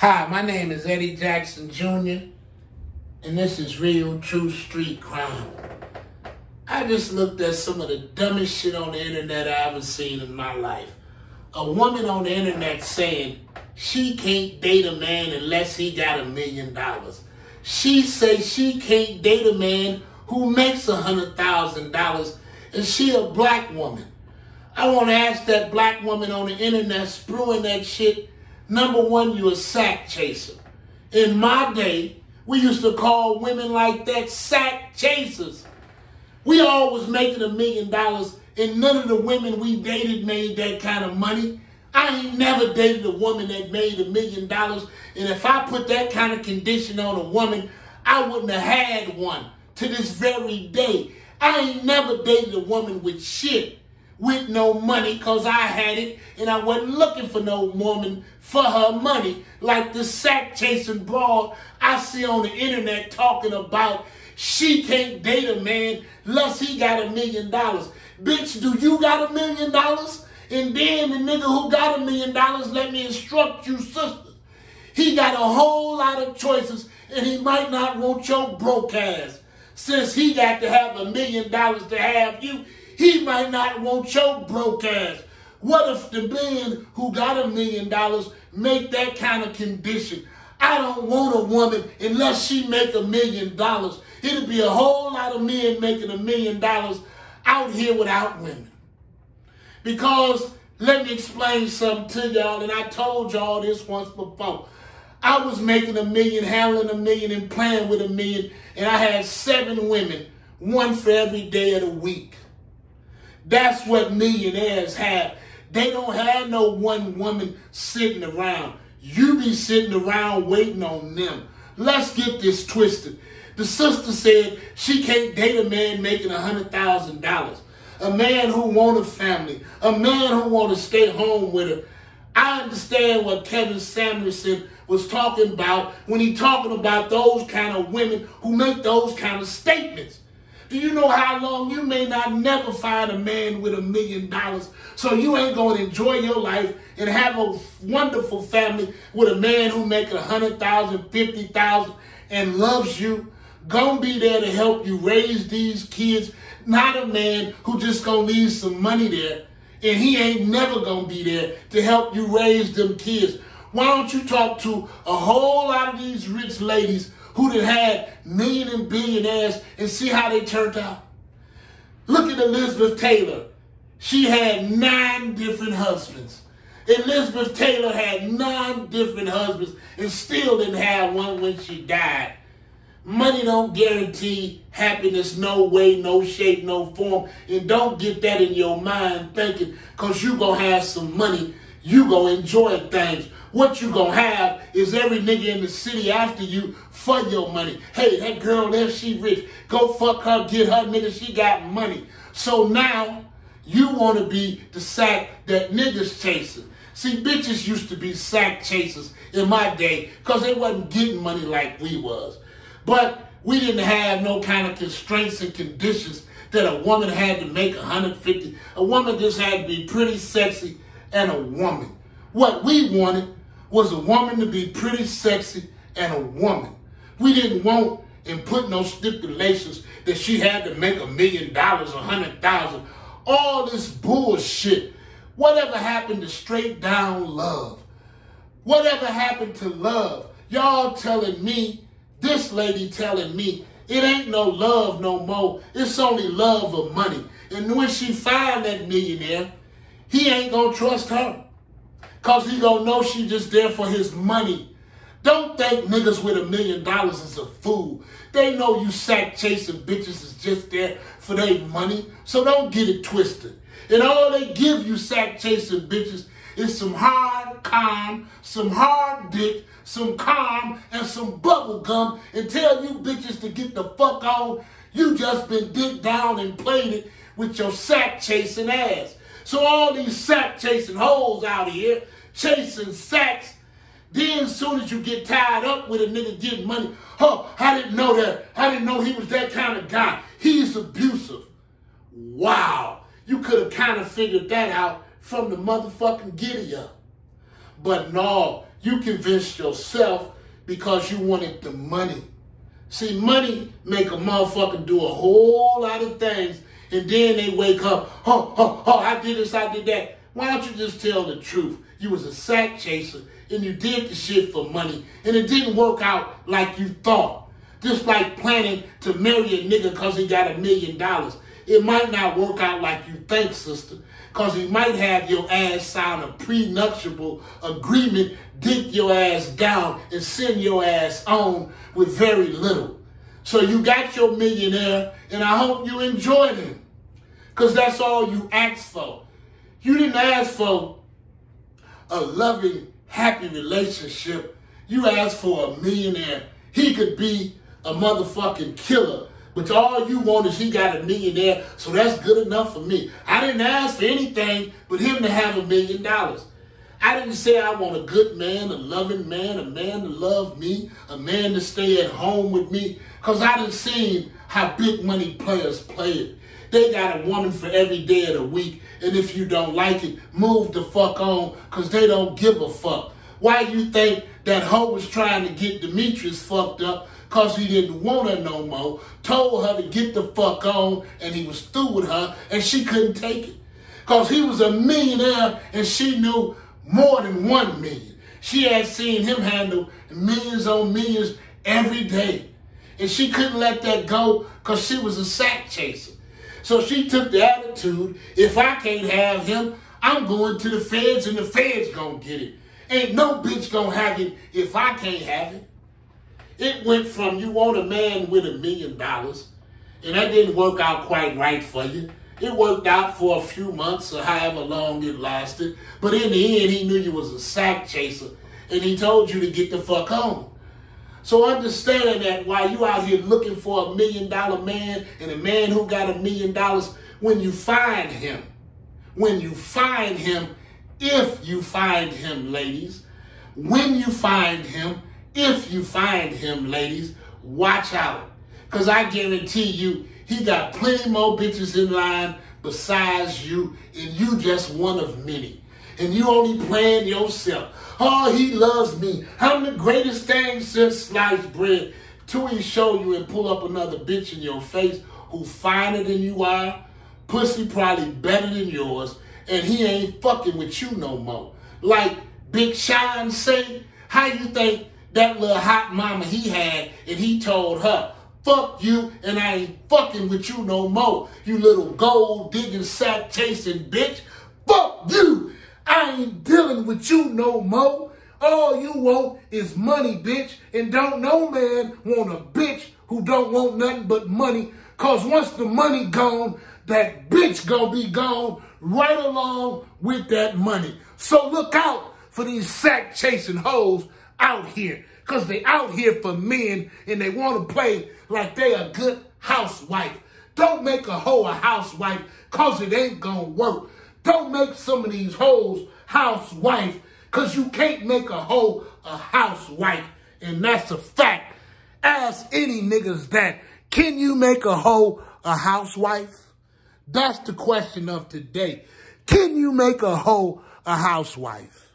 Hi, my name is Eddie Jackson Jr., and this is Real True Street Crime. I just looked at some of the dumbest shit on the internet I ever seen in my life. A woman on the internet saying she can't date a man unless he got a million dollars. She say she can't date a man who makes a hundred thousand dollars, and she a black woman. I want to ask that black woman on the internet spewing that shit. Number one, you're a sack chaser. In my day, we used to call women like that sack chasers. We all was making a million dollars, and none of the women we dated made that kind of money. I ain't never dated a woman that made a million dollars, and if I put that kind of condition on a woman, I wouldn't have had one to this very day. I ain't never dated a woman with shit with no money because I had it and I wasn't looking for no woman for her money like the sack chasing broad I see on the internet talking about she can't date a man unless he got a million dollars. Bitch, do you got a million dollars? And then the nigga who got a million dollars, let me instruct you, sister. He got a whole lot of choices and he might not want your broke ass. Since he got to have a million dollars to have you, he might not want your broke ass. What if the man who got a million dollars make that kind of condition? I don't want a woman unless she make a million dollars. It'll be a whole lot of men making a million dollars out here without women. Because let me explain something to y'all, and I told y'all this once before. I was making a million, handling a million, and playing with a million, and I had seven women, one for every day of the week. That's what millionaires have. They don't have no one woman sitting around. You be sitting around waiting on them. Let's get this twisted. The sister said she can't date a man making a hundred thousand dollars. A man who want a family. A man who want to stay home with her. I understand what Kevin Samuelson was talking about when he talking about those kind of women who make those kind of statements. Do you know how long you may not never find a man with a million dollars? So you ain't going to enjoy your life and have a wonderful family with a man who make a hundred thousand, fifty thousand, and loves you. Gonna be there to help you raise these kids. Not a man who just gonna leave some money there and he ain't never gonna be there to help you raise them kids. Why don't you talk to a whole lot of these rich ladies who done had million and billionaires and see how they turned out. Look at Elizabeth Taylor. She had nine different husbands. Elizabeth Taylor had nine different husbands and still didn't have one when she died. Money don't guarantee happiness no way, no shape, no form. And don't get that in your mind thinking because you're going to have some money, you to enjoy things. What you gonna have is every nigga in the city after you for your money. Hey, that girl there, she rich. Go fuck her, get her nigga, she got money. So now you wanna be the sack that niggas chasing. See, bitches used to be sack chasers in my day because they wasn't getting money like we was. But we didn't have no kind of constraints and conditions that a woman had to make 150. A woman just had to be pretty sexy and a woman. What we wanted was a woman to be pretty sexy and a woman. We didn't want and put no stipulations that she had to make a million dollars, a hundred thousand. All this bullshit. Whatever happened to straight down love? Whatever happened to love? Y'all telling me, this lady telling me, it ain't no love no more. It's only love of money. And when she find that millionaire, he ain't gonna trust her. Because he gonna know she just there for his money. Don't think niggas with a million dollars is a fool. They know you sack chasing bitches is just there for their money. So don't get it twisted. And all they give you sack chasing bitches is some hard calm, some hard dick, some calm, and some bubble gum and tell you bitches to get the fuck on. You just been dick down and played it with your sack chasing ass. So all these sack chasing hoes out here, chasing sacks, then as soon as you get tied up with a nigga getting money, oh, I didn't know that. I didn't know he was that kind of guy. He's abusive. Wow. You could have kind of figured that out from the motherfucking giddy up. But no, You convinced yourself because you wanted the money. See, money make a motherfucker do a whole lot of things, and then they wake up, oh, oh, oh, I did this, I did that. Why don't you just tell the truth? You was a sack chaser, and you did the shit for money, and it didn't work out like you thought. Just like planning to marry a nigga because he got a million dollars. It might not work out like you think, sister, because he might have your ass sign a prenuptial agreement, dick your ass down, and send your ass on with very little. So you got your millionaire, and I hope you enjoyed him, because that's all you asked for. You didn't ask for a loving, happy relationship. You asked for a millionaire. He could be a motherfucking killer. But all you want is he got a millionaire, so that's good enough for me. I didn't ask for anything but him to have a million dollars. I didn't say I want a good man, a loving man, a man to love me, a man to stay at home with me, because I didn't see how big money players play it. They got a woman for every day of the week, and if you don't like it, move the fuck on, because they don't give a fuck. Why you think that hoe was trying to get Demetrius fucked up because he didn't want her no more, told her to get the fuck on, and he was through with her, and she couldn't take it. Because he was a millionaire, and she knew more than one million. She had seen him handle millions on millions every day. And she couldn't let that go because she was a sack chaser. So she took the attitude, if I can't have him, I'm going to the feds and the feds gonna get it. Ain't no bitch gonna have it if I can't have it. It went from you want a man with a million dollars, and that didn't work out quite right for you. It worked out for a few months or however long it lasted. But in the end, he knew you was a sack chaser, and he told you to get the fuck home. So understand that while you out here looking for a million dollar man and a man who got a million dollars, when you find him, when you find him, if you find him, ladies, when you find him, if you find him, ladies, watch out. Because I guarantee you, he got plenty more bitches in line besides you, and you just one of many. And you only playing yourself. Oh, he loves me. I'm the greatest thing since sliced bread. Till he show you and pull up another bitch in your face who finer than you are, pussy probably better than yours, and he ain't fucking with you no more. Like Big Sean say, how you think that little hot mama he had and he told her, fuck you and I ain't fucking with you no more, you little gold digging sack chasing bitch. Fuck you. I ain't dealing with you no more. All you want is money, bitch. And don't no man want a bitch who don't want nothing but money. Cause once the money gone, that bitch gonna be gone right along with that money. So look out for these sack chasing hoes out here because they out here for men and they want to play like they a good housewife. Don't make a hoe a housewife because it ain't to work. Don't make some of these hoes housewife because you can't make a hoe a housewife. And that's a fact. Ask any niggas that. Can you make a hoe a housewife? That's the question of today. Can you make a hoe a housewife?